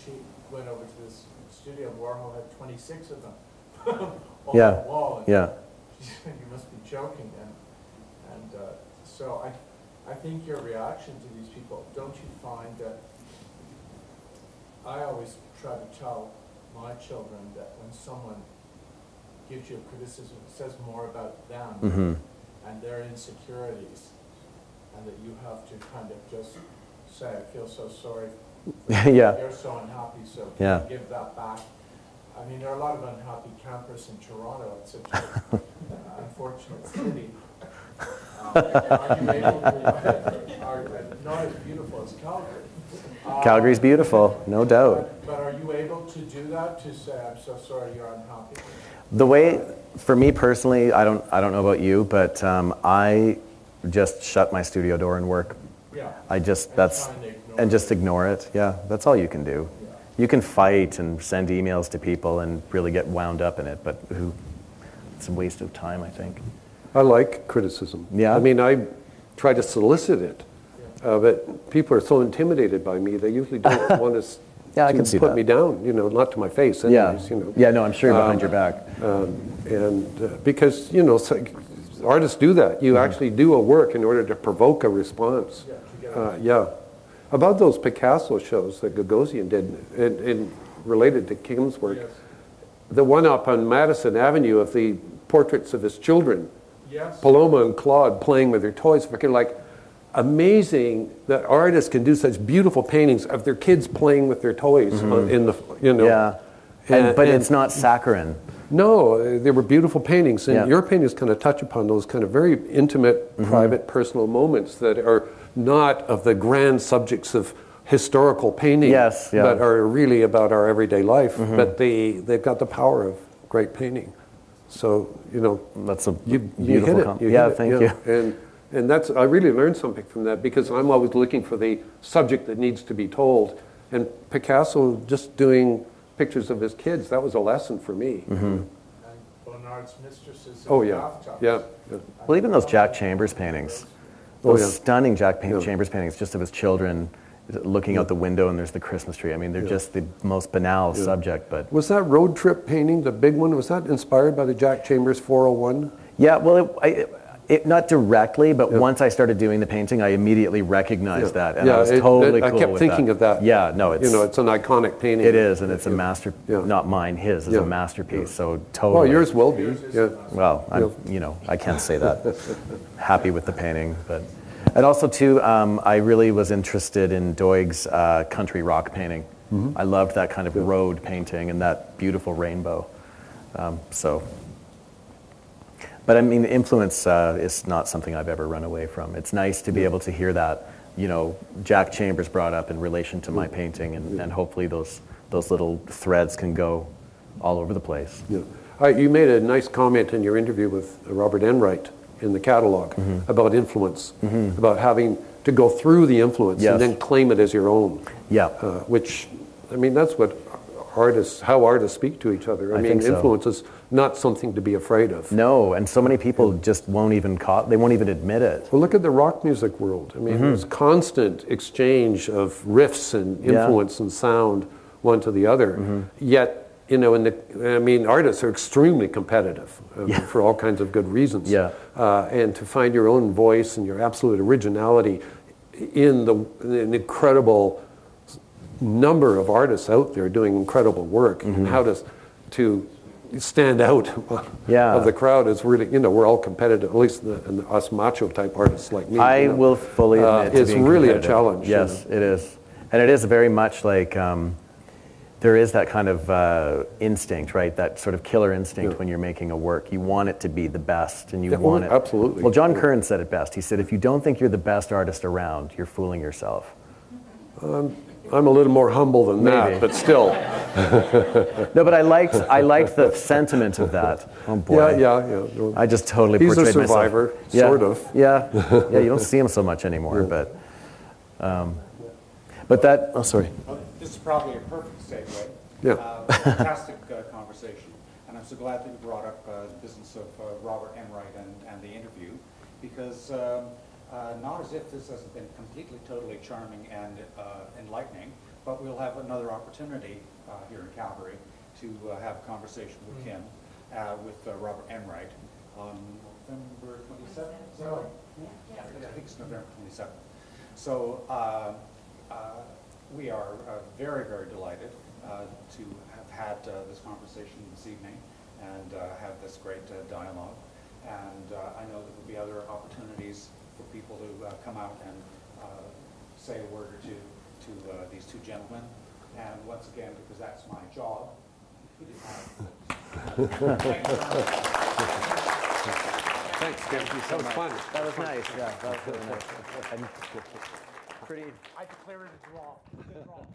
she went over to this studio. Warhol had 26 of them on Yeah, the wall. And yeah. "You must be joking." And and uh, so I I think your reaction to these people, don't you find that? I always try to tell my children that when someone gives you a criticism, it says more about them Mhm. and their insecurities, and that you have to kind of just say, I feel so sorry. Yeah. You're so unhappy, so Yeah. give that back. I mean, there are a lot of unhappy campers in Toronto. It's such an unfortunate city. Um, Are not as beautiful as Calgary. Um, Calgary's beautiful, no doubt. But but are you able to do that, to say, I'm so sorry you're unhappy? The way, for me personally, I don't, I don't know about you, but um, I just shut my studio door and work. Yeah. I just, And that's, and ignore and it. just ignore it. Yeah, that's all you can do. You can fight and send emails to people and really get wound up in it, but who, it's a waste of time, I think. I like criticism. Yeah? I mean, I try to solicit it, uh, but people are so intimidated by me, they usually don't want to, Yeah, I can see put that. me down, you know, not to my face Yeah, anyways, you know. yeah, no, I'm sure behind Um, your back. Um, and uh, because, you know, so- artists do that. You actually do a work in order to provoke a response. Yeah, to get Uh, yeah. About those Picasso shows that Gagosian did, and, and related to Kim's work, Yes. the one up on Madison Avenue of the portraits of his children, Yes. Paloma and Claude playing with their toys, freaking like amazing that artists can do such beautiful paintings of their kids playing with their toys on- in the, you know. Yeah. And, And- but and- it's not saccharine. No, they were beautiful paintings, and Yeah. your paintings kind of touch upon those kind of very intimate, Mm-hmm. private, personal moments that are not of the grand subjects of historical painting, Yes, yeah. Mm-hmm. but are really about our everyday life. But they they've got the power of great painting. So you know, That's a you, you beautiful hit it. you yeah, hit it, thank yeah. you. And and that's I really learned something from that because I'm always looking for the subject that needs to be told. And Picasso just doing pictures of his kids that was a lesson for me. Mm-hmm. And Bonnard's mistresses Oh yeah, yeah. yeah. Well, even those Jack Chambers paintings, Oh, yeah. stunning Jack pa- Yeah. Chambers paintings, just of his children looking out the window and there's the Christmas tree. I mean, they're just the most banal Yeah. subject, but Was that road trip painting the big one? Was that inspired by the Jack Chambers 401? yeah. Well, it, I, it, not directly, but Yeah. once I started doing the painting, I immediately recognized Yeah. that, and I was it- totally it- I cool kept thinking that. of that. Yeah, no, it's you know, it's an iconic painting. it is, and it's a Yeah. master, Yeah. not mine, his, is Yeah. a masterpiece. Yeah. So totally. Well, yours will be. Yeah. Well, I'm, Yeah. you know, I can't say that. Happy with the painting, but and also too, um, I really was interested in Doig's uh, country rock painting. Mm-hmm. I loved that kind of road painting and that beautiful rainbow. Um, so, but I mean, influence uh, is not something I've ever run away from. It's nice to be able to hear that, you know, Jack Chambers brought up in relation to my painting, and, and hopefully those those little threads can go all over the place. Yeah. You made a nice comment in your interview with Robert Enright in the catalog Mm-hmm. about influence, about having to go through the influence Yes. and then claim it as your own. Yeah. Uh, which, I mean, that's what artists, how artists speak to each other. I, I mean, so. influence is not something to be afraid of. No, and so many people just won't even call, they won't even admit it. Well, look at the rock music world. I mean, there's constant exchange of riffs and Mm-hmm. Yeah. influence and sound one to the other. Yet, you know, in the, I mean, artists are extremely competitive uh, Yeah. for all kinds of good reasons. Yeah. Uh, and to find your own voice and your absolute originality in the an incredible number of artists out there doing incredible work, Mm-hmm. and how to to stand out Yeah. of the crowd is really, you know, we're all competitive, at least the, and us macho type artists like me. I you know. will fully Uh, admit to it's really a challenge. you Yes, know. it is, and it is very much like um, there is that kind of uh, instinct, right? That sort of killer instinct Yeah. when you're making a work. You want it to be the best, and you Yeah, oh, want it. absolutely. Well, John Currin said it best. He said, "If you don't think you're the best artist around, you're fooling yourself." I'm a little more humble than Maybe. that, but still. No, but I liked I liked the sentiment of that. Oh boy. Yeah, yeah, yeah. I just totally He's a portrayed myself. survivor, Yeah, sort of. Yeah, yeah. You don't see him so much anymore, but, um, but that. Oh, sorry. Well, This is probably a perfect segue. Yeah. Uh, Fantastic uh, conversation, and I'm so glad that you brought up uh, the business of uh, Robert Enright and, and the interview, because um, uh, not as if this hasn't been completely, totally charming and uh, enlightening, but we'll have another opportunity uh, here in Calgary to uh, have a conversation with him, uh, with uh, Robert Enright on November 27th. Is that right? Yeah, I think it's November 27th. So uh, uh, we are uh, very, very delighted uh, to have had uh, this conversation this evening and uh, have this great uh, dialogue. And uh, I know there will be other opportunities for people to uh, come out and uh, say a word or two to uh, these two gentlemen. And once again, because that's my job, we did Thank you very much. Thanks, Ken. That was fun. That was nice. Yeah, that was really nice. And pretty. I declare it a draw. Good draw.